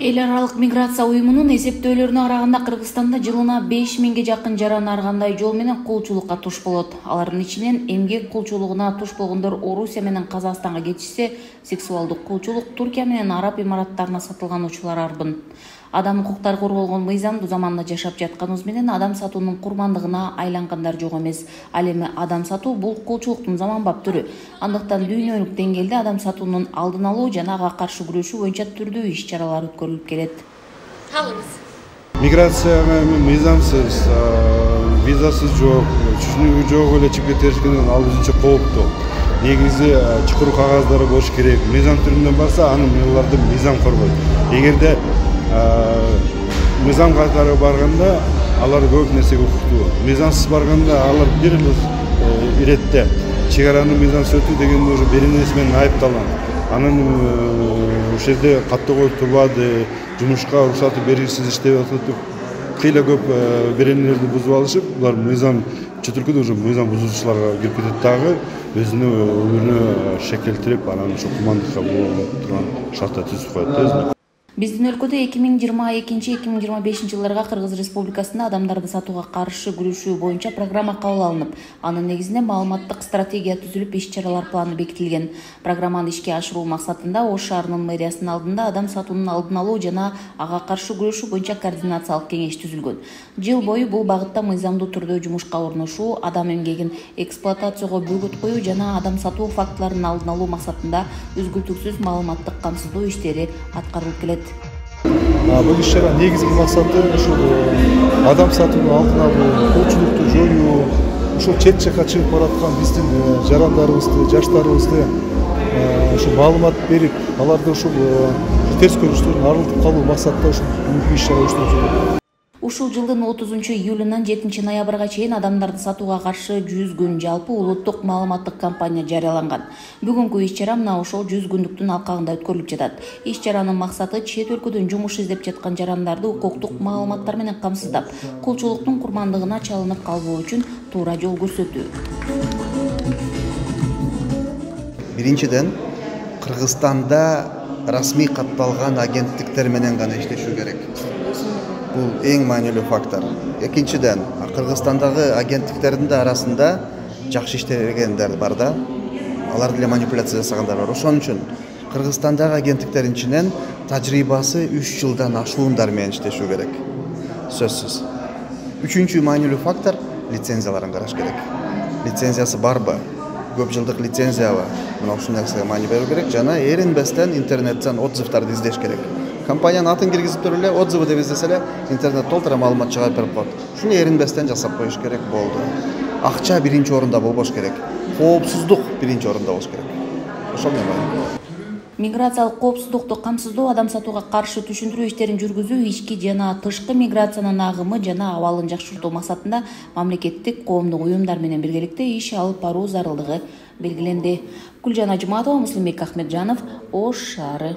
эл аралык миграция уюмунун эсептөөлөрүнө караганда кыргызстанда жылына беш миңге жакын жаран ар кандай жол менен кулчулукка туш болот. Алардын ичинен эмгек кулчулугуна туш болгондор орусия менен казакстанга кетишсе сексуалдык кулчулук туркия менен араб имараттарына сатылган учурлар арбын адам укуктары корголгон мыйзамдуу заманда жашап жатканыбыз менен адам сатуунун курмандыгына айлангандар жок эмес. Ал эми адам сатуу бул кулчулуктун заманбап түрү андыктан дүйнөлүк деңгээлде адам сатуунун алдын алуу жана ага каршы күрөшүү боюнча түрдүү иш чаралар өткөрүлүп келет. Алыңыз миграцияга эми мыйзамсыз визасыз жок түшүнүгү жок эле чыгып кетишкен ал өзүнчө кооптуу негизи чукур кагаздары болуш керек. Мыйзам түрүндө барса аны аларды мыйзам коргойт эгерде мыйзам катары барганда алар көп нерсеге укуктуу. Мыйзамсыз барганда алар бир э, иретте. Чек араны мыйзамсыз өтүү деген уже бир нерсе менен айыпталат анан э, ушул жерде каттоого турбады жумушка уруксаты белгисиз иштеп атат деп кыйла көп э, беренелерди бузуп алышып булар мыйзам чет уже мыйзам бузуучуларга кирип кетет дагы өзүнүн өмүрүнө шек келтирип анан ошо кумандыкка боло турган шарттар түзүп коет да өзүнө биздин өлкөдө эки миң жыйырма экинчи эки миң жыйырма бешинчи жылдарга кыргыз республикасында адамдарды сатууга каршы күрөшүү боюнча программа кабыл алынып анын негизинде маалыматтык стратегия түзүлүп иш чаралар планы бекитилген. Программаны ишке ашыруу максатында ош шаарынын мэриясынын алдында адам сатуунун алдын алуу жана ага каршы күрөшүү боюнча координациялык кеңеш түзүлгөн. Жыл бою бул багытта мыйзамдуу түрдө жумушка орношуу адам эмгегин эксплуатацияго бөгөт коюу жана адам сатуу фактыларынын алдын алуу максатында үзгүлтүксүз маалыматтык камсыздоо иштери аткарылып келет бул иш чаранын негизги максаты ушул адам сатуунун алдын алуу кулчулукту жоюу ушул чет жака чыгып бараткан биздин э, жарандарыбызды жаштарыбызды э, маалымат берип аларды ушул э, терс көрүнүштөрдөн арылтып калуу максатта ушул иш чара уюштуруп жүрөт ушул жылдын отузунчу июлунан жетинчи ноябрга чейин адамдарды сатууга каршы жүз күн жалпы улуттук маалыматтык кампания жарыяланган. Бүгүнкү иш чара мына ошол жүз күндүктүн алкагында өткөрүлүп жатат. Иш чаранын максаты чет өлкөдөн жумуш издеп жаткан жарандарды укуктук маалыматтар менен камсыздап кулчулуктун курмандыгына чалынып калбоо үчүн туура жол көрсөтүү. Биринчиден кыргызстанда расмий катталган агенттиктер менен гана иштешүү керек бул эң маанилүү фактор. Экинчиден кыргызстандагы агенттиктердин да арасында жакшы иштегендер бар да алар деле манипуляция жасагандар бар. Ошон үчүн кыргызстандагы агенттиктердин ичинен тажрыйбасы үч жылдан ашуундар менен иштешүү керек. Сөзсүз үчүнчү маанилүү фактор лицензияларын караш керек. Лицензиясы барбы көп жылдык лицензиябы мына ушул нерсеге маани берүү керек. Жана эринбестен интернеттен отзывдарды издеш керек. Компаниянын атын киргизип туруп эле отзывы деп издесе эле интернет толтура маалымат чыгарып берип коет. Ушуну эринбестен жасап коюш керек болду. Акча биринчи орунда болбош керек. Коопсуздук биринчи орунда болуш керек. Ошол менен миграциялык коопсуздукту камсыздоо адам сатууга каршы түшүндүрүү иштерин жүргүзүү ички жана тышкы миграциянын агымы жана абалын жакшыртуу максатында мамлекеттик коомдук уюмдар менен биргеликте иш алып баруу зарылдыгы белгиленди. Гүлжан ажыматова муслимбек ахмеджанов ош шаары